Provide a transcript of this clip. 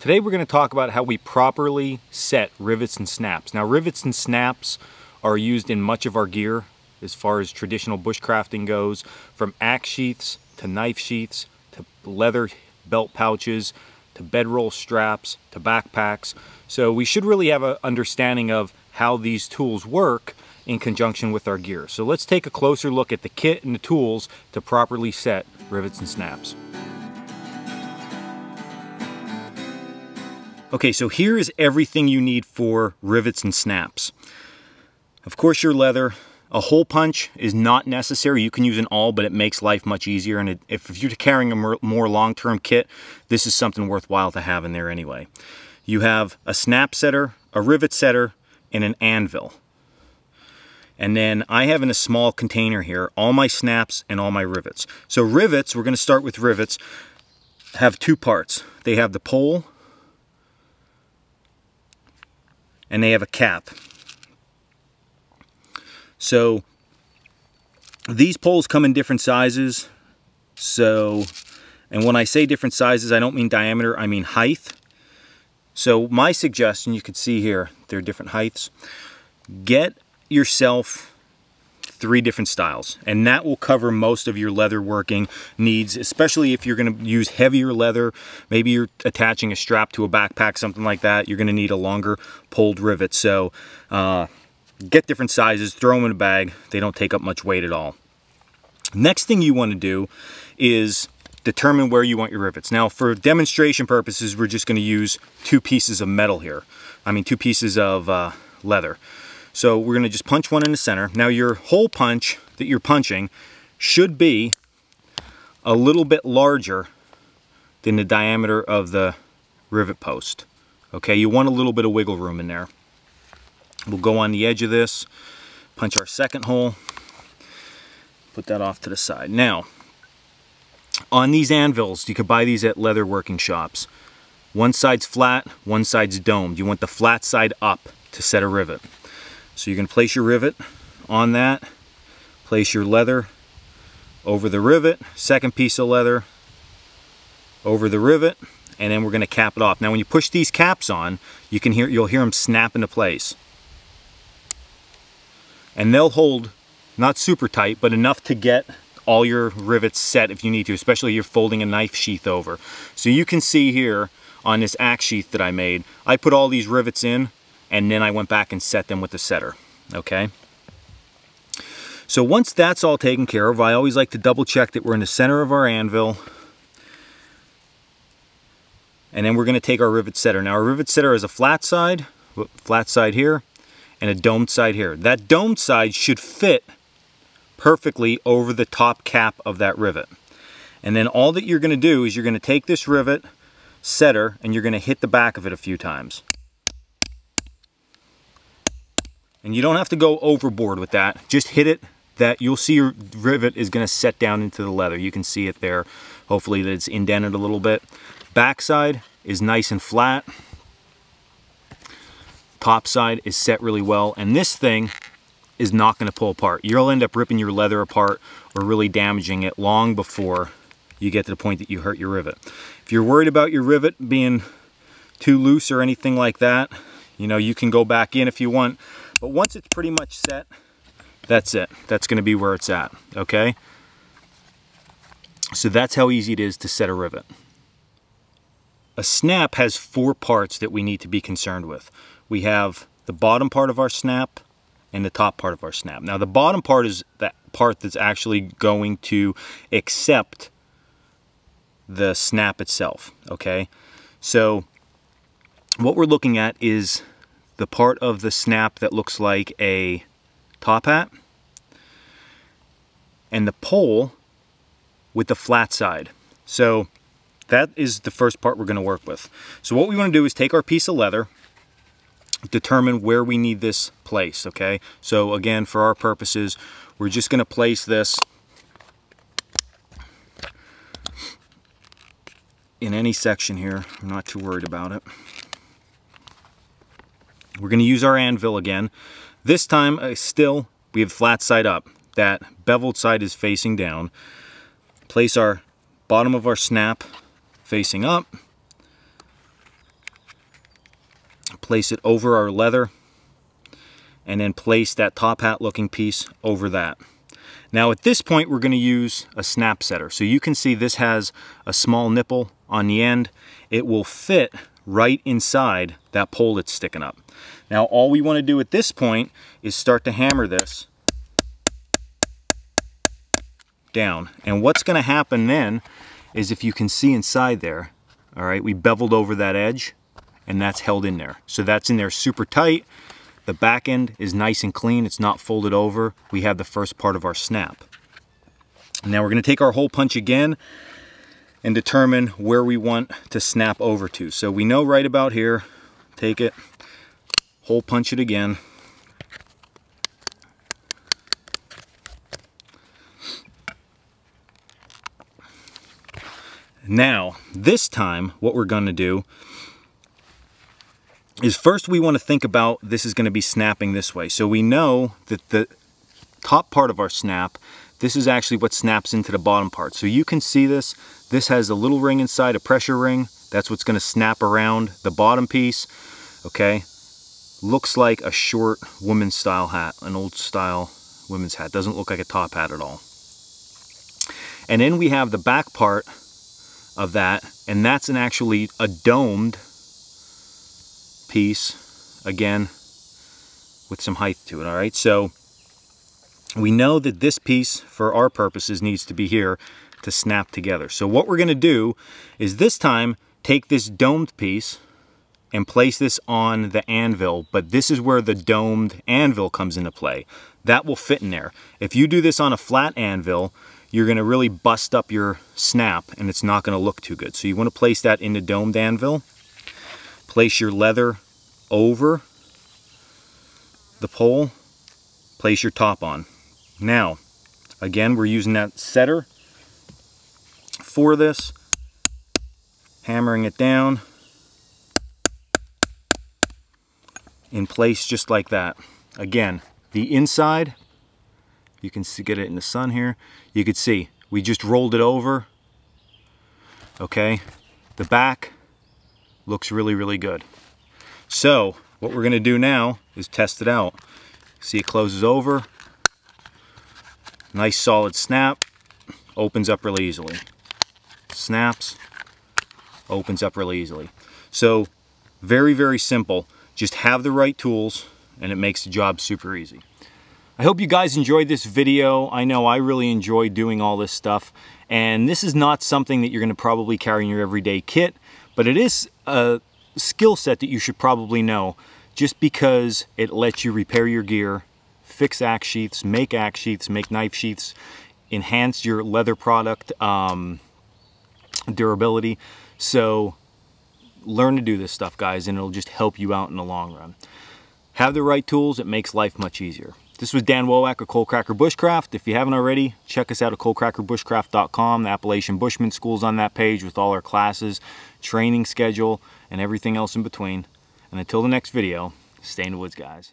Today we're going to talk about how we properly set rivets and snaps. Now rivets and snaps are used in much of our gear as far as traditional bushcrafting goes, from axe sheaths to knife sheaths to leather belt pouches to bedroll straps to backpacks. So we should really have an understanding of how these tools work in conjunction with our gear. So let's take a closer look at the kit and the tools to properly set rivets and snaps. Okay, so here is everything you need for rivets and snaps. Of course, your leather. A hole punch is not necessary. You can use an awl, but it makes life much easier. And if you're carrying a more long-term kit, this is something worthwhile to have in there anyway. You have a snap setter, a rivet setter, and an anvil. And then I have in a small container here all my snaps and all my rivets. So rivets, we're going to start with rivets, have two parts. They have the pole and they have a cap. So these poles come in different sizes. So, and when I say different sizes, I don't mean diameter, I mean height. So my suggestion, you can see here, they're different heights. Get yourself three different styles and that will cover most of your leather working needs especially if you're going to use heavier leather. Maybe you're attaching a strap to a backpack something like that. You're going to need a longer pulled rivet. So uh, get different sizes throw them in a bag. They don't take up much weight at all. Next thing you want to do is determine where you want your rivets. Now for demonstration purposes we're just going to use two pieces of metal here. I mean two pieces of uh, leather so we're going to just punch one in the center. Now your hole punch that you're punching should be a little bit larger than the diameter of the rivet post. Okay, you want a little bit of wiggle room in there. We'll go on the edge of this, punch our second hole, put that off to the side. Now, on these anvils, you could buy these at leather working shops. One side's flat, one side's domed. You want the flat side up to set a rivet. So you can place your rivet on that, place your leather over the rivet, second piece of leather over the rivet, and then we're going to cap it off. Now when you push these caps on, you can hear you'll hear them snap into place. And they'll hold not super tight, but enough to get all your rivets set if you need to, especially if you're folding a knife sheath over. So you can see here on this axe sheath that I made, I put all these rivets in and then I went back and set them with the setter, okay? So once that's all taken care of, I always like to double check that we're in the center of our anvil. And then we're gonna take our rivet setter. Now our rivet setter is a flat side, flat side here, and a domed side here. That domed side should fit perfectly over the top cap of that rivet. And then all that you're gonna do is you're gonna take this rivet setter and you're gonna hit the back of it a few times. And you don't have to go overboard with that. Just hit it that you'll see your rivet is going to set down into the leather. You can see it there. Hopefully that it's indented a little bit. Backside is nice and flat. Top side is set really well. And this thing is not going to pull apart. You'll end up ripping your leather apart or really damaging it long before you get to the point that you hurt your rivet. If you're worried about your rivet being too loose or anything like that, you know, you can go back in if you want. But once it's pretty much set, that's it. That's gonna be where it's at, okay? So that's how easy it is to set a rivet. A snap has four parts that we need to be concerned with. We have the bottom part of our snap and the top part of our snap. Now the bottom part is that part that's actually going to accept the snap itself, okay? So what we're looking at is the part of the snap that looks like a top hat and the pole with the flat side. So that is the first part we're going to work with. So what we want to do is take our piece of leather, determine where we need this placed, okay? So again, for our purposes, we're just going to place this in any section here. I'm not too worried about it. We're going to use our anvil again. This time, uh, still, we have flat side up. That beveled side is facing down. Place our bottom of our snap facing up. place it over our leather, and then place that top hat looking piece over that. Now at this point, we're gonna use a snap setter. So you can see this has a small nipple on the end. It will fit right inside that pole that's sticking up. Now all we wanna do at this point is start to hammer this down. And what's gonna happen then is if you can see inside there, all right, we beveled over that edge and that's held in there. So that's in there super tight. The back end is nice and clean. It's not folded over. We have the first part of our snap. Now we're gonna take our hole punch again and determine where we want to snap over to. So we know right about here, take it, hole punch it again. Now, this time, what we're gonna do is first we wanna think about this is gonna be snapping this way. So we know that the top part of our snap, this is actually what snaps into the bottom part. So you can see this, this has a little ring inside, a pressure ring. That's what's gonna snap around the bottom piece, okay? Looks like a short woman's style hat, an old style women's hat. Doesn't look like a top hat at all. And then we have the back part of that, and that's an actually a domed piece, again, with some height to it, all right? So we know that this piece, for our purposes, needs to be here to snap together. So what we're gonna do is this time, take this domed piece and place this on the anvil, but this is where the domed anvil comes into play. That will fit in there. If you do this on a flat anvil, you're gonna really bust up your snap and it's not gonna look too good. So you wanna place that in the domed anvil. Place your leather over the pole. Place your top on. Now, again, we're using that setter for this. Hammering it down. In place just like that. Again, the inside you can see, get it in the sun here. You can see, we just rolled it over. Okay, the back looks really, really good. So, what we're gonna do now is test it out. See it closes over. Nice solid snap. Opens up really easily. Snaps. Opens up really easily. So, very, very simple. Just have the right tools and it makes the job super easy. I hope you guys enjoyed this video. I know I really enjoy doing all this stuff. And this is not something that you're gonna probably carry in your everyday kit, but it is a skill set that you should probably know just because it lets you repair your gear, fix axe sheaths, make axe sheaths, make knife sheaths, enhance your leather product um, durability. So learn to do this stuff, guys, and it'll just help you out in the long run. Have the right tools, it makes life much easier. This was Dan Wowak of Coalcracker Bushcraft. If you haven't already, check us out at coalcrackerbushcraft.com. The Appalachian Bushman School's on that page with all our classes, training schedule, and everything else in between. And until the next video, stay in the woods, guys.